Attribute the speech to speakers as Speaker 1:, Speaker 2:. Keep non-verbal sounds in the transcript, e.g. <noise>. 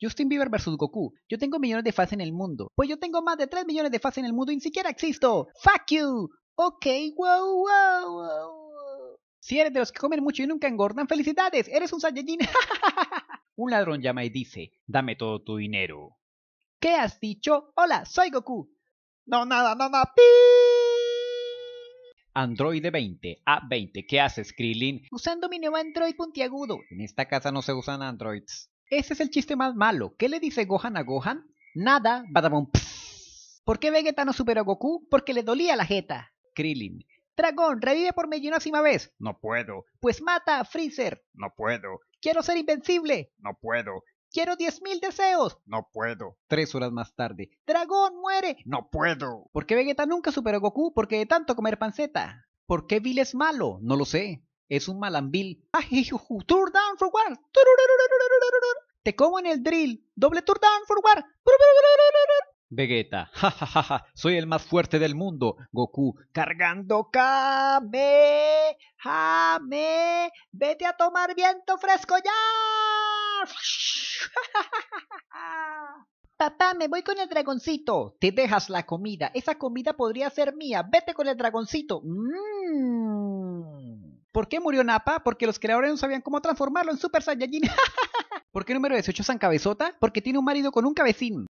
Speaker 1: Justin Bieber versus Goku. Yo tengo millones de fans en el mundo. Pues yo tengo más de 3 millones de fans en el mundo y ni siquiera existo. Fuck you. Ok, wow, wow, wow. Si eres de los que comen mucho y nunca engordan, felicidades, eres un Saiyajin. <laughs> un ladrón llama y dice, dame todo tu dinero. ¿Qué has dicho? Hola, soy Goku.
Speaker 2: No, nada, nada.
Speaker 1: Android 20, A20, ¿qué haces, Krillin?
Speaker 3: Usando mi nuevo Android puntiagudo.
Speaker 1: En esta casa no se usan Androids. Ese es el chiste más malo. ¿Qué le dice Gohan a Gohan? Nada, badabum.
Speaker 3: ¿Por qué Vegeta no superó a Goku? Porque le dolía la jeta.
Speaker 1: Krillin.
Speaker 3: Dragón, revive por millonésima vez.
Speaker 2: No puedo.
Speaker 3: Pues mata a Freezer.
Speaker 2: No puedo.
Speaker 3: Quiero ser invencible.
Speaker 2: No puedo.
Speaker 3: Quiero 10.000 deseos.
Speaker 2: No puedo.
Speaker 1: Tres horas más tarde.
Speaker 3: Dragón, muere.
Speaker 2: No puedo.
Speaker 1: ¿Por qué Vegeta nunca superó a Goku? Porque de tanto comer panceta. ¿Por qué Bill es malo? No lo sé. Es un malambil.
Speaker 3: Tour down for. Te como en el drill. Doble tour down for war.
Speaker 1: Vegeta, jajajaja, soy el más fuerte del mundo. Goku,
Speaker 3: cargando Kame, Jame, vete a tomar viento fresco ya. <laughs> Papá, me voy con el dragoncito. Te dejas la comida. Esa comida podría ser mía. Vete con el dragoncito. Mmm.
Speaker 1: ¿Por qué murió Nappa? Porque los creadores no sabían cómo transformarlo en Super Saiyajin. <laughs> ¿Por qué número 18 San Cabezota? Porque tiene un marido con un cabecín.